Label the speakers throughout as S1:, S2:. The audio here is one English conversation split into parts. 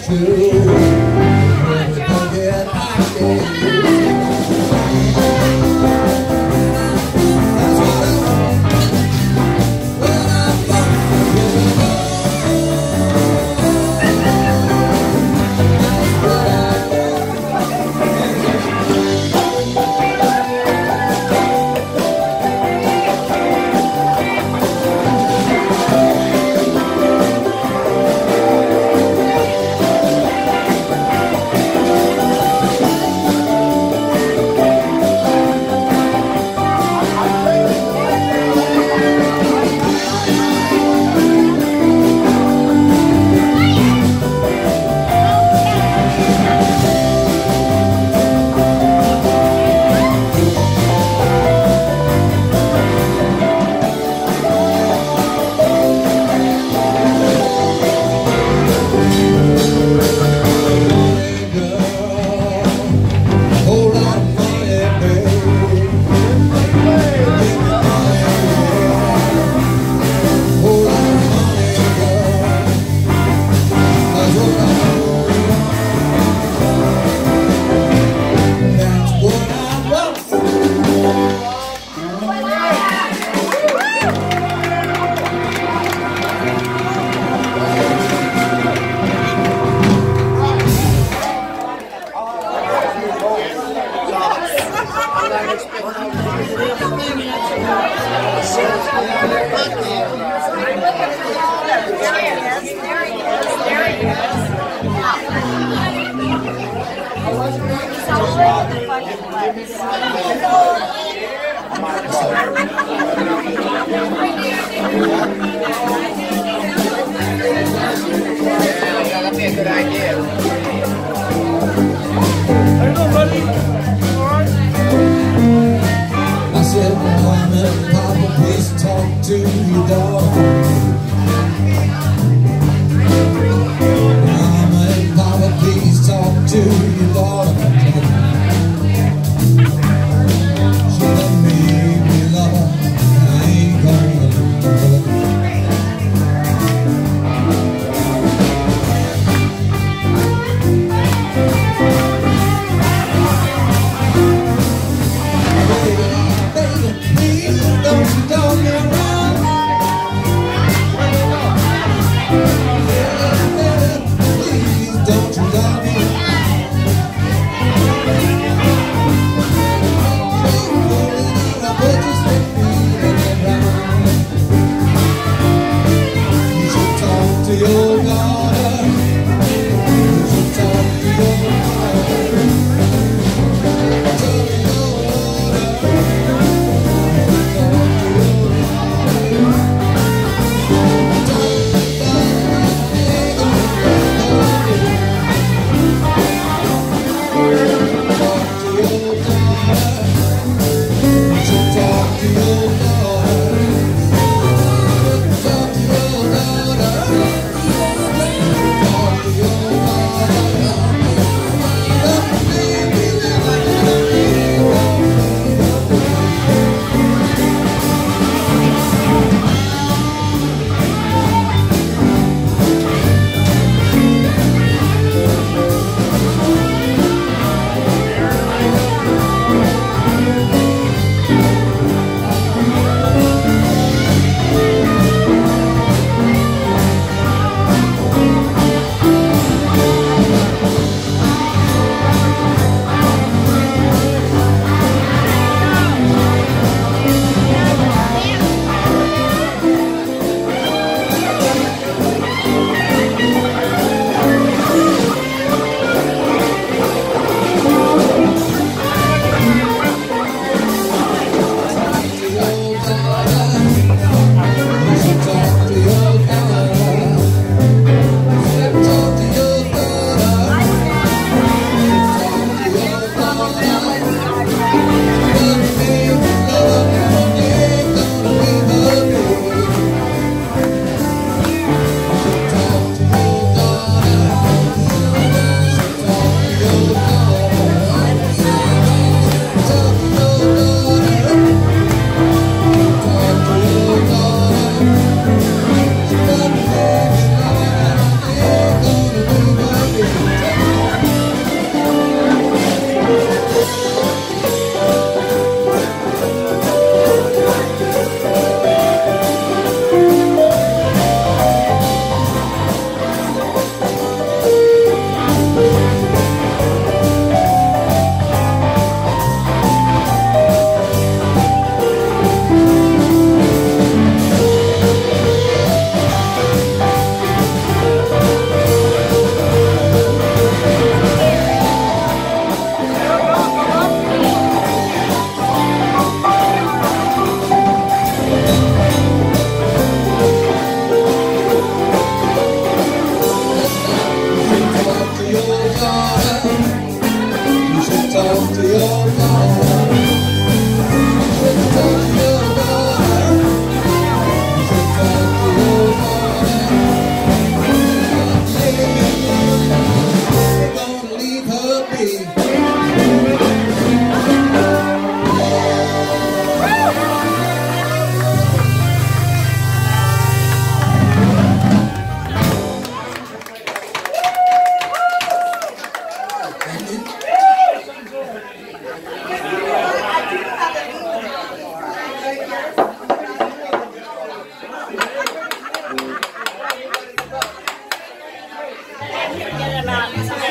S1: to
S2: I said, well, I'm Papa, please talk to your dog. Oh.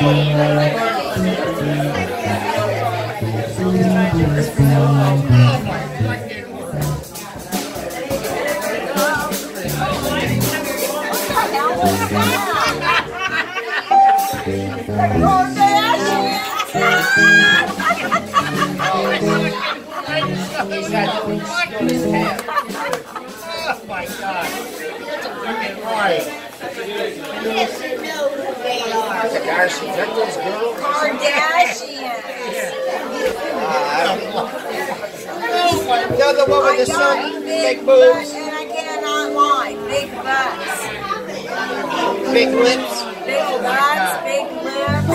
S2: Oh my God.
S3: You know who they are.
S2: The Darcy
S3: Kardashians.
S2: Oh my God, the one with the sun, big
S3: big
S2: boobs,
S3: and I cannot lie. Big butts.
S2: big lips.
S3: Big butts, big lips.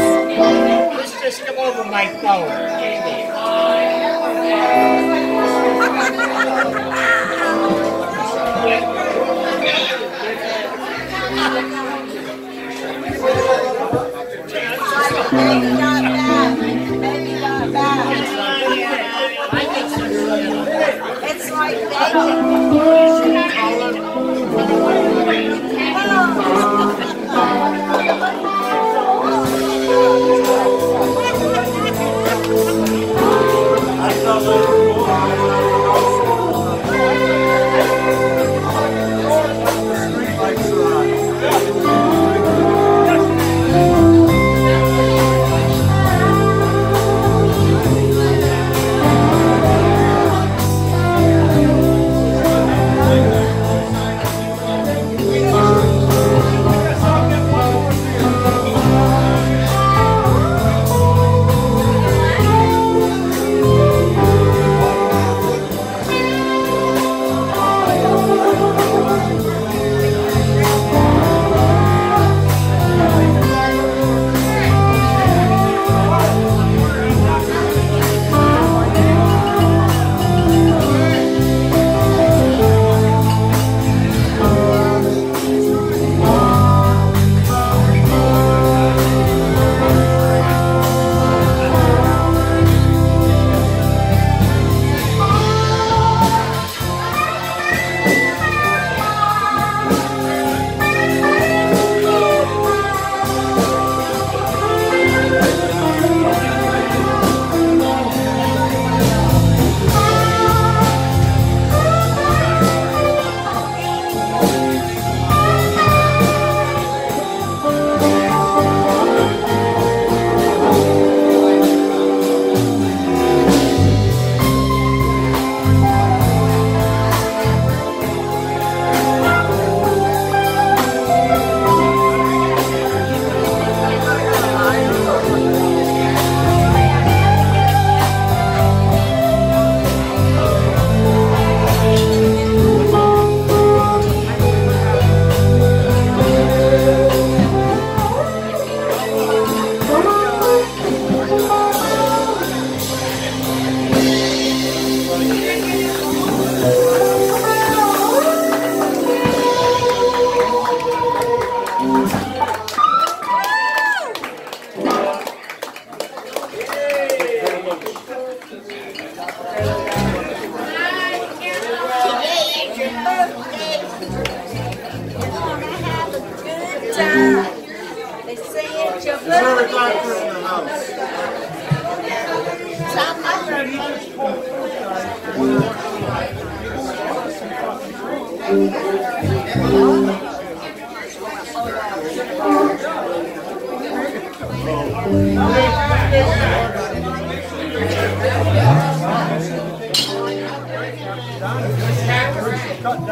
S2: Let's just come over my phone. Jamie.
S3: Baby It's like bacon.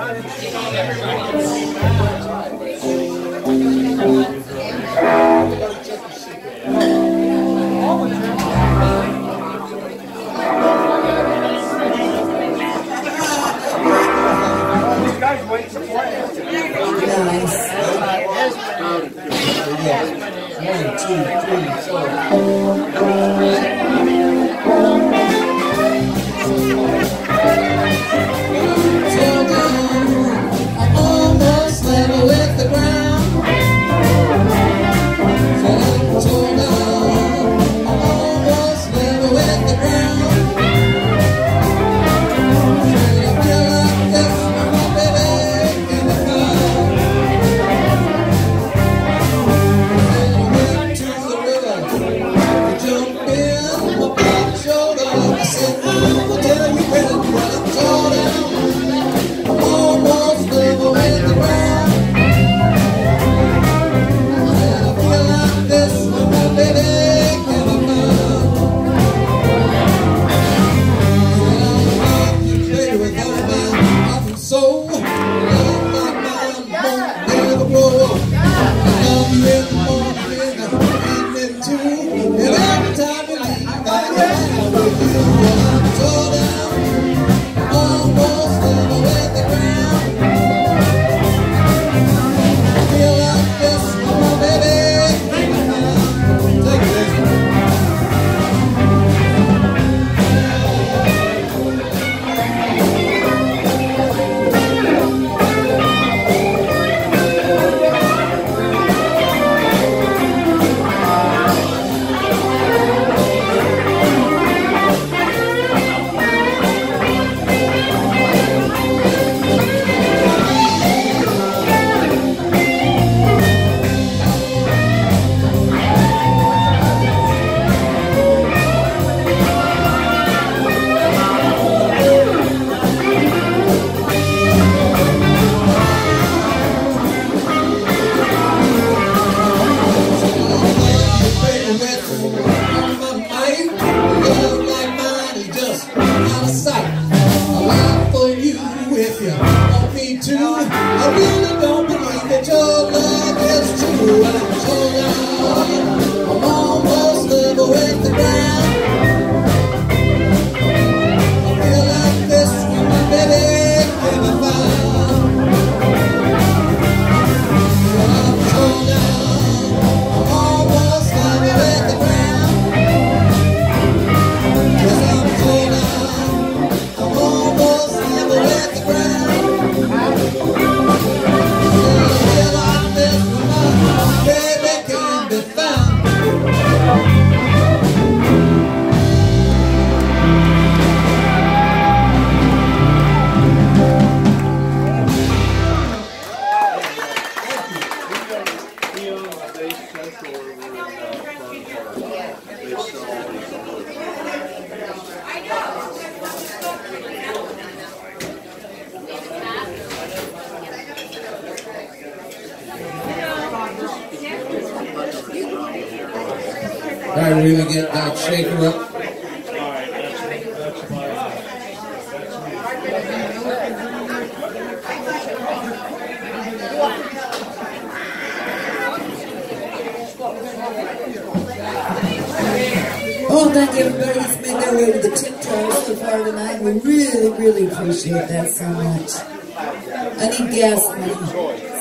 S1: I'm
S4: All right, we're gonna get Doc Shaker up.
S5: All right, that's, that's my, that's me.
S6: Thank everybody that's made their way to the tip jar so far tonight. We really, really appreciate that so much. I need gas money.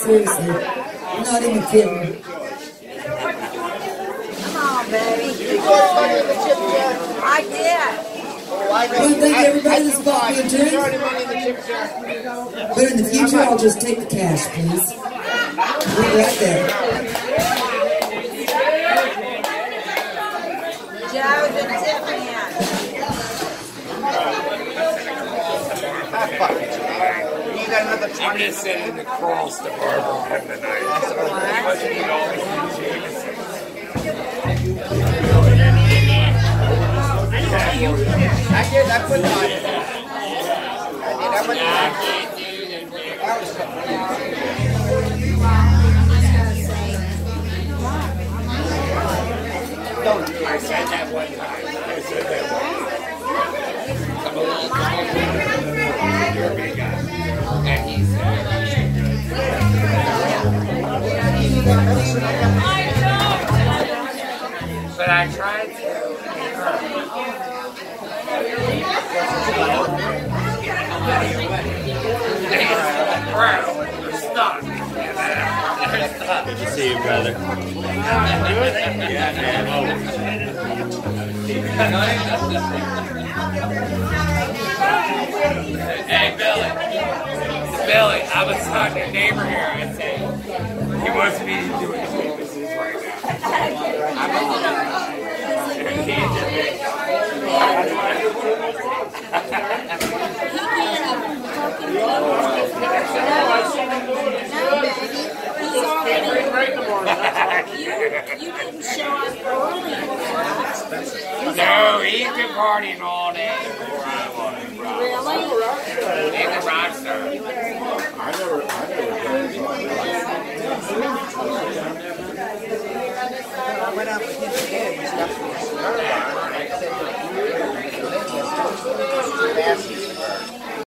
S6: Seriously. I'm not even kidding.
S3: Come on, baby. I did.
S6: I to thank everybody that's bought me a drink. But in the future, I'll just take the cash, please. We're right there.
S3: Joe and Tiffany.
S1: You got another
S7: I'm
S1: 20.
S7: just sending the cross to Barbara tonight.
S1: I did, I put mine. I did, I put
S7: I said that one time. I said that one time. Come along, come along. You're a big guy. And he said, But I tried to. Bro, you're stuck. You're stuck.
S5: Good to see you, brother.
S7: Yeah, man. Hey, Billy. Billy, I was talking to your neighbor here. I said, he wants me to do it services right now. I'm a He
S3: He's
S7: party all day I.
S3: Really?
S7: He's rock star.
S5: Never,